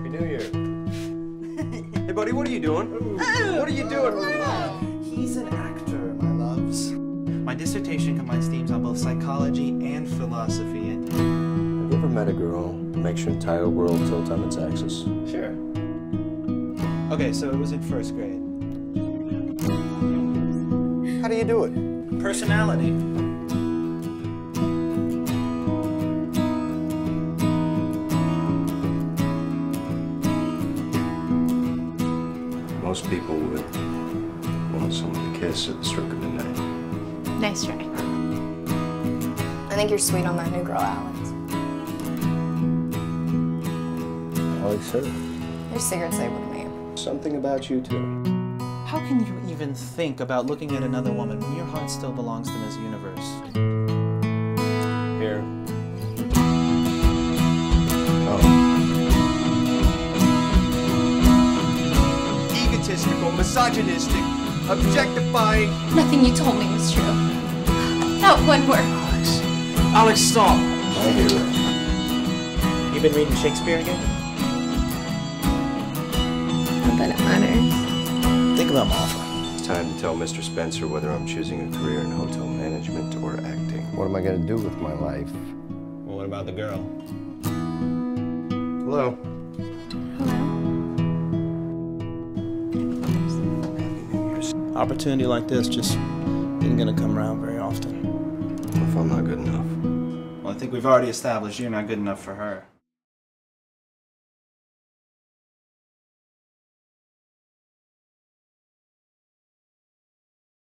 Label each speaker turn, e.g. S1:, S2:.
S1: Happy New Year. hey, buddy, what are you doing? Oh. What are you doing?
S2: He's an actor, my loves. My dissertation combines themes on both psychology and philosophy. And
S1: Have you ever met a girl who makes your entire world tilt on its axis?
S2: sure. Okay, so it was in first grade.
S1: How do you do it?
S2: Personality.
S1: Most people would want someone to kiss at the stroke of midnight.
S3: Nice try.
S4: I think you're sweet on that new girl, Alex.
S1: Alex, sir,
S4: Your cigarette's able to me.
S1: something about you too.
S2: How can you even think about looking at another woman when your heart still belongs to Miss Universe?
S5: Egotistical, misogynistic, objectifying.
S3: Nothing you told me was true. Not one word.
S2: Alex, Alex, stop!
S1: my hero.
S2: You been reading Shakespeare again?
S4: Not that it matters.
S2: Think about Martha.
S1: It's time to tell Mr. Spencer whether I'm choosing a career in hotel management or acting. What am I going to do with my life?
S2: Well, what about the girl?
S1: Hello.
S2: Opportunity like this just isn't gonna come around very often.
S1: If I'm not good enough.
S2: Well, I think we've already established you're not good enough for her.